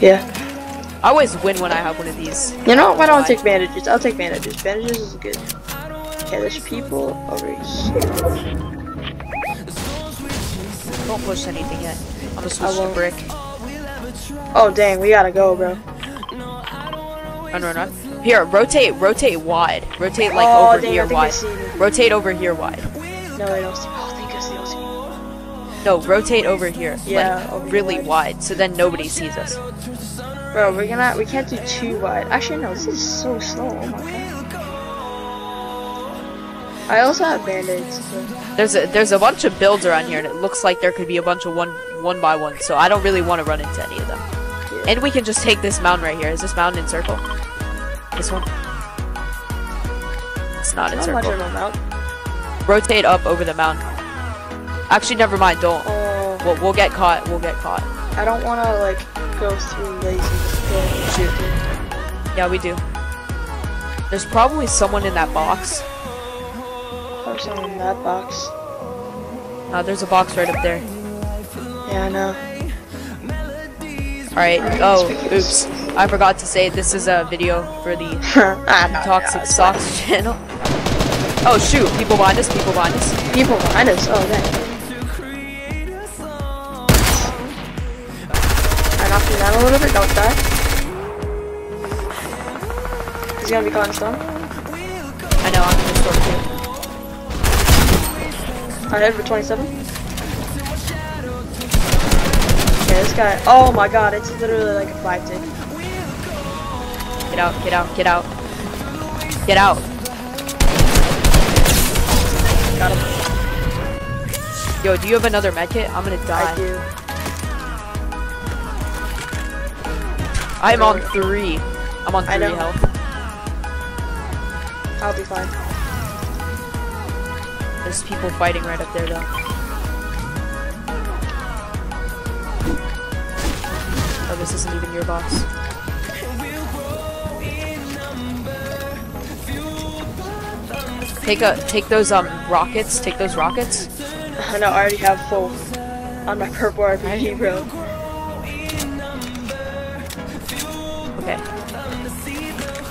Yeah. I always win when I have one of these. You know, what? why don't I take bandages? I'll take bandages. Bandages is good. Okay, there's people over here. Don't push anything yet. I'm gonna switch to brick. Oh dang, we gotta go, bro. Run, run, run. Here, rotate, rotate wide. Rotate like oh, over dang, here wide. I. Rotate over here wide. No, I don't see No, rotate over here. Yeah, like over really wide. wide, so then nobody sees us. Bro, we're gonna we can't do too wide. Actually, no, this is so slow. Oh my god. I also have band-aids. So. There's a there's a bunch of builds around here, and it looks like there could be a bunch of one one by one. So I don't really want to run into any of them. Yeah. And we can just take this mountain right here. Is this mountain in circle? This one? It's not in Not much circle. of a mount. Rotate up over the mountain. Actually, never mind. Don't. Oh, We'll, we'll get caught. We'll get caught. I don't want to like go through lazy. Shoot. Yeah, we do. There's probably someone in that box. There's someone in that box. Uh, there's a box right up there. Yeah, I know. Alright. Oh, oops. I forgot to say this is a video for the ah, Toxic no, it's fine. Socks channel. Oh shoot! People behind us. People behind us. People behind us. Oh, dang. Knocked him down a little bit. Don't die. He's gonna be caught in stone. I know. I'm in the store too. I hit for 27. Okay, this guy. Oh my god, it's literally like a five tick. Get out. Get out. Get out. Get out. Got him. Yo, do you have another medkit? I'm gonna I die. do. I'm on three. I'm on I three know. health. I'll be fine. There's people fighting right up there though. Oh, this isn't even your box. Take a take those um rockets. Take those rockets. I know, I already have full on my purple RPG, bro. Okay.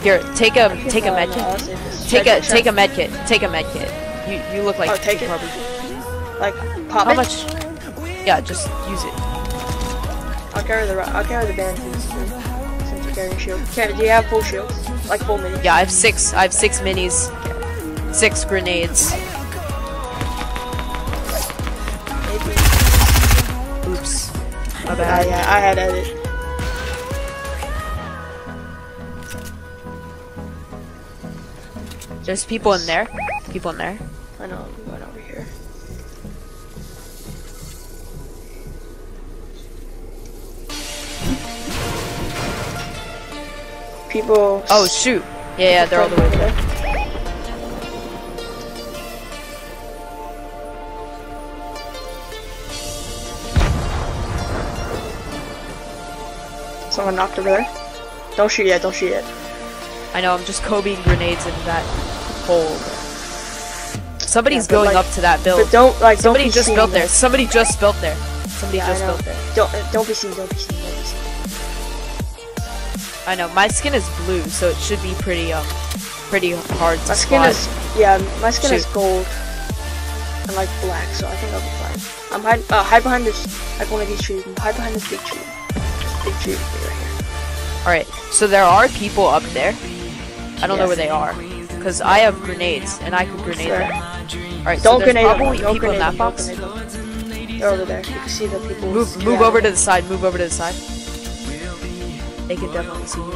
Here, take a take a No, no, medkit. I'll save this. Take a take a check. medkit. Take a medkit. You you look like Oh, take it? probably Like, pop How it. much? Yeah, just use it. I'll carry the I'll carry the bandages since you carry a shield. Carry, do you have full shields? Like full mini? Yeah, I have six. I have six minis, six grenades. Maybe. Oops, my Ah, bad. yeah, I had edit. There's people in there. People in there. I know, I'm going over here. People. Oh shoot! Yeah, yeah, they're all the way there. Someone knocked over there. Don't shoot yet. Don't shoot yet. I know. I'm just Kobeing grenades into that hole. Somebody's Yeah, going like- up to that build. But don't like. Somebody don't just seen built there. Somebody just built there. Somebody Yeah, just built there. Don't uh, don't be seen. Don't be seen. Don't be seen. I know. My skin is blue, so it should be pretty um pretty hard to My skin spot. is yeah. My skin is Shoot. gold and like black, so I think I'll be fine. I'm hide uh, hide behind this like one of these trees. I'm Hide behind this big tree. This big tree right here. All right. So there are people up there. I don't know where they are, cause I have grenades and I can grenade them. All right. Don't so there's grenade them. Don't people in grenade that them. box. Them. They're over there. You can see the people. Move, move over to the side. Move over to the side. They can definitely see you.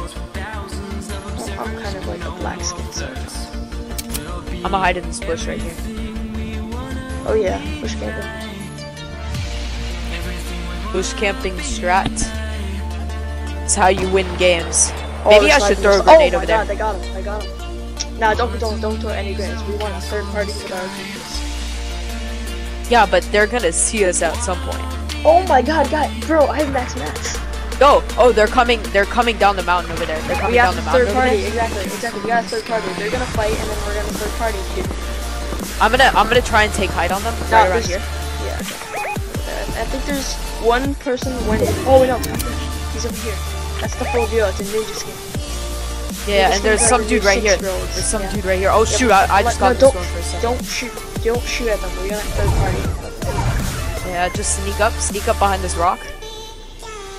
Oh, I'm kind of like a black skin, so. I'm gonna hide in this bush right here. Oh yeah, bush camping. Bush camping strat. It's how you win games. Oh, Maybe the I should throw a grenade oh over my God, there. they got him. They got him. Nah, don't don't don't throw any grenades. We want a third party with our defense. Yeah, but they're gonna see us at some point. Oh my God, guy, bro, I have max max. Go! Oh, they're coming. They're coming down the mountain over there. They're coming We down the third mountain over party. Exactly, exactly. We got a third party. They're gonna fight, and then we're gonna third party. Dude. I'm gonna. I'm gonna try and take height on them Nah, right around here. Yeah. Uh, I think there's one person when. Oh wait, no, he's over here. That's the full view. It's a ninja skin. Yeah, and there's some dude right here. six-year-olds. There's some Yeah. dude right here. Oh shoot, I, I just No, got this don't, one for a second. Don't shoot. Don't shoot at them. We're gonna third party. Yeah, just sneak up, sneak up behind this rock.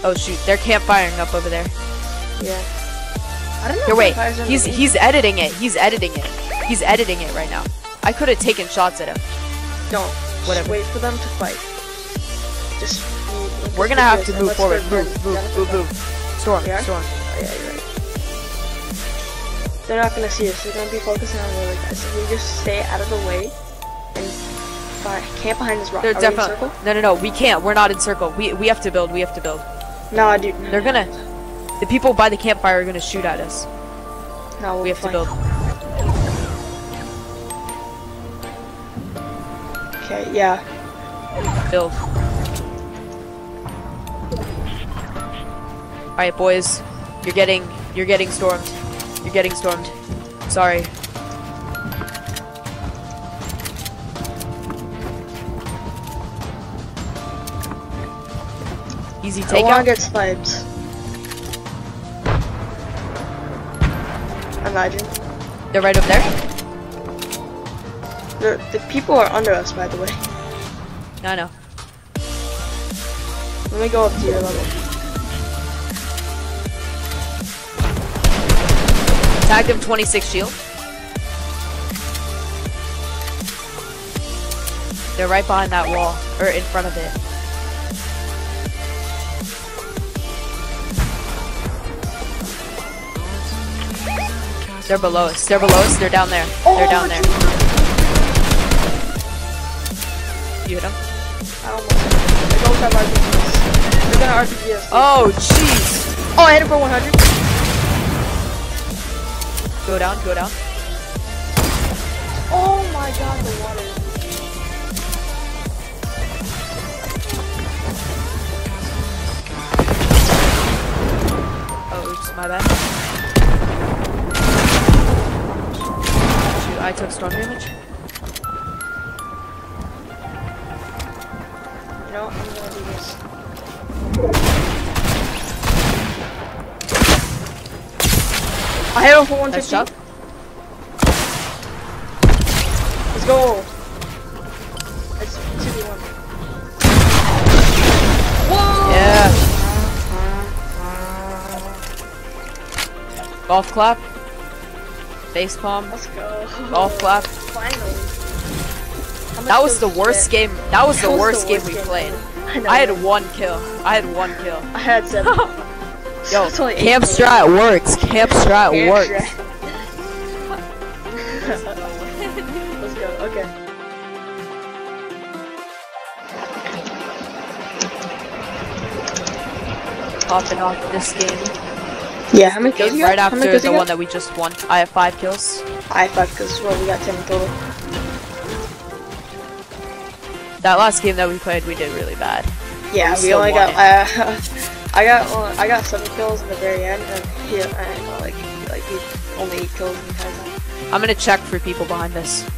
Oh shoot, they're campfiring up over there. Yeah. I don't know. Here, wait. He's he's editing it. He's editing it. He's editing it right now. I could have taken shots at him. Don't. Just Whatever. wait for them to fight. Just. We're gonna have to move forward. Move, move, move, move. Storm, Yeah? storm. Yeah, you're right. They're not gonna see us. They're gonna be focusing on the other guys. So we just stay out of the way and camp behind this rock. They're Are we in definitely. circle? No, no, no. We can't. We're not in circle. We we have to build. We have to build. Nah, dude. They're gonna. The people by the campfire are gonna shoot at us. No, we'll We have to build. Okay, yeah. Build. All right, boys. You're getting. You're getting stormed. You're getting stormed. Sorry. Easy I wanna get snipes. Imagine. They're right up there. The, the people are under us, by the way. I know. Let me go up to your level. Tagged him 26 shield. They're right behind that wall, or in front of it. They're below us. They're below us. They're down there. They're down there. You hit them? I almost. They both have RPGs. They're gonna RPG us. Oh, jeez. Oh, I hit him for 100. Go down. Go down. Oh my god, the water. Oh, oops, my bad. Shoot, I took storm damage. You know, I'm gonna do this. I hit him for 150. Nice. Let's go. It's 2v1. Whoa! Yeah. Golf clap. Face palm. Let's go. Golf clap. Finally. That was the worst game. That was That the was worst the game worst we game played. I. I had one kill. I had one kill. I had seven. Yo, It's camp kills. strat works. Camp strat Camp works. strat. Let's go. Okay. Popping off this game. Yeah, how many kills Game you right got? How many after kills the you one got? that we just won. I have five kills. I have five because well, we got ten total. That last game that we played, we did really bad. Yeah, we still only won got. Uh, I got. Well, I got seven kills in the very end, and he, I know, uh, like, like he only eight kills in the entire time. I'm gonna check for people behind this.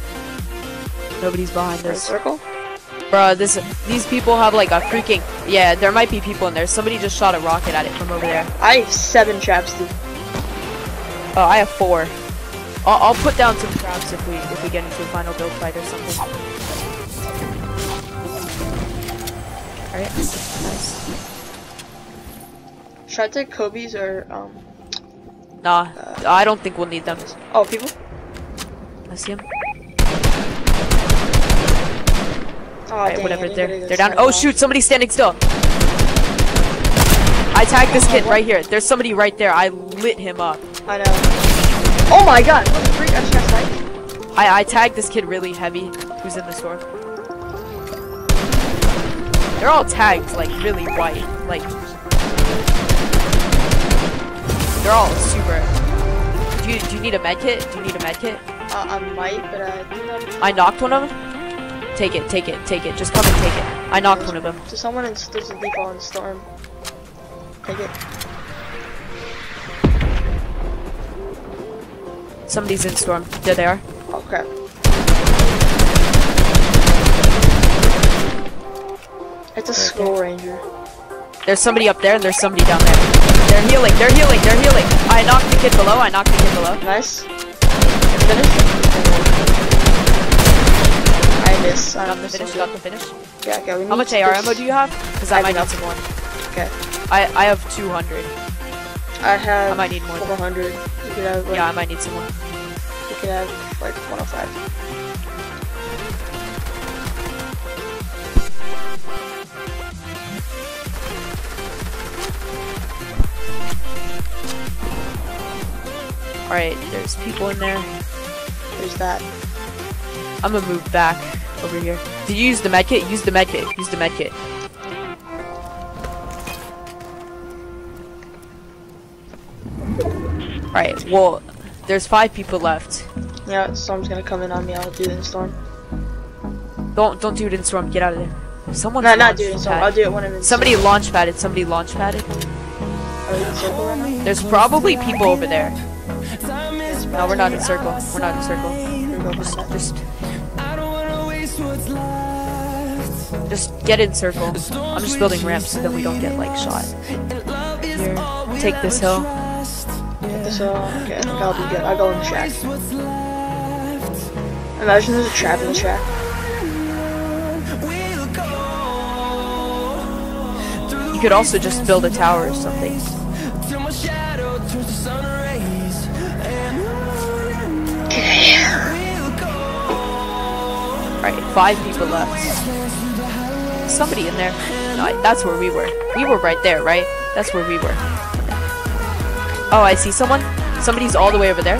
Nobody's behind this. circle. Bruh, this these people have like a freaking yeah. There might be people in there. Somebody just shot a rocket at it from over there. I have seven traps, dude. Oh, I have four. I'll, I'll put down some traps if we if we get into a final build fight or something. All right, nice. Should I take Kobe's or um? Nah, I don't think we'll need them. Oh, people. I see him. Oh, Alright, dang, whatever. They're get a good they're down. Oh shoot! Somebody's standing still. I tagged this kid right here. There's somebody right there. I lit him up. I know. Oh my god! What the freak? I just got sniped. I I tagged this kid really heavy. Who's in the store? They're all tagged like really white. Like they're all super. Do you do you need a med kit? Do you need a med kit? Uh, I might, but I do not. I knocked one of them. Take it, take it, take it. Just come and take it. I knocked one of them. So someone in there's a default in storm. Take it. Somebody's in storm. There they are. Oh crap. It's a Okay. skull ranger. There's somebody up there and there's somebody down there. They're healing. They're healing. They're healing. I knocked the kid below. I knocked the kid below. Nice. Finish. I miss. I Got the finish. Got the finish. Yeah, okay. We How much AR ammo do you have? Because I I might have need some more. Okay. I I have 200. I have. I might need more. 400. You could have. Like, Yeah, I might need some more. You could have like 105. All right, there's people in there. There's that. I'm gonna move back over here. Did you use the medkit? Use the medkit. Use the medkit. Alright, well, there's five people left. Yeah, storm's gonna come in on me. I'll do it in storm. Don't don't do it in storm. Get out of there. Someone's No, not do it in storm. pad. I'll do it when I'm in. Somebody launch padded. Somebody launch padded. There's probably people over there. No, we're not in circle. We're not in circle. Just, just, just get in circle. I'm just building ramps so that we don't get like shot. Here, take this hill. Get this all. Okay, I'll be good. I'll go in the shack. Imagine there's a trap in the shack. You could also just build a tower or something. Five people left. Somebody in there. No, that's where we were. We were right there, right? That's where we were. Oh, I see someone. Somebody's all the way over there.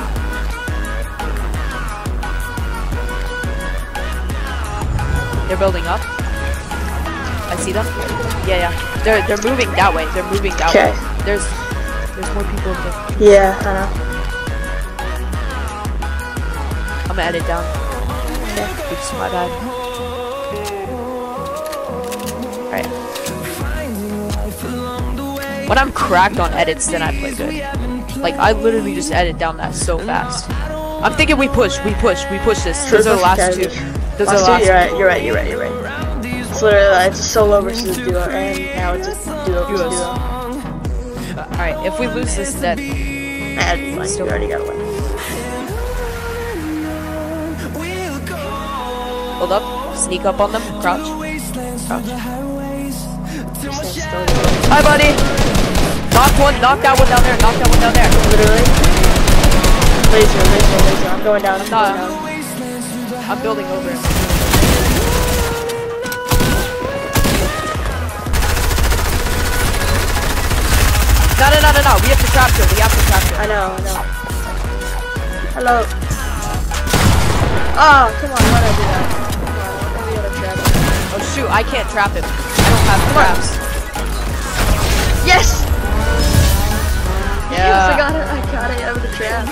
They're building up. I see them. Yeah, yeah. They're they're moving that way. They're moving that Okay. way. There's there's more people over there. Yeah, I know. I'm gonna edit down. Oops, my bad. Alright. When I'm cracked on edits, then I play good. Like, I literally just edit down that so fast. I'm thinking we push, we push, we push this. Those are the last two. Those are the Last two, you're right, you're right, you're right, you're right. It's literally like, it's a solo versus a duo, and now it's a duo versus duo. Alright, if we lose this, then And fine, you already got a hold up, sneak up on them, crouch. Crouch. Just stand still. Hi, buddy! Knock one, knock that one down there, knock that one down there. Literally. Laser, laser, laser. I'm going down, I'm Nah. going down. I'm building over him. No, no, no, no, no. We have to trap him. We have to trap him. I know, I know. Hello. Oh, come on, why'd I do that? Shoot, I can't trap him. I don't have traps. Yes! Yes, I got it, I got it out of the trap.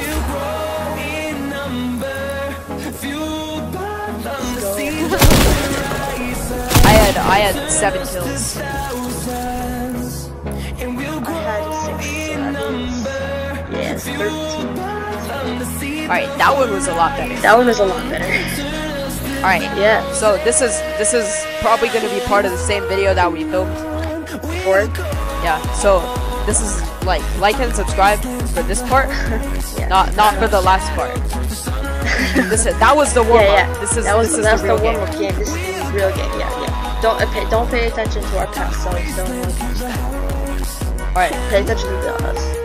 I had I had seven kills. I had six, so that is... Yes, 13. Alright, that one was a lot better. That one was a lot better. Alright. Yeah. So this is this is probably gonna be part of the same video that we filmed. Four? Yeah. So this is like like and subscribe for this part. Yeah. Not not for the last part. This is, that was the warm up. yeah. This is that was this is that's the real game. warm-up game. This is the real game. Yeah, yeah. Don't uh, pay, don't pay attention to our past selves. Don't Alright. pay attention to us.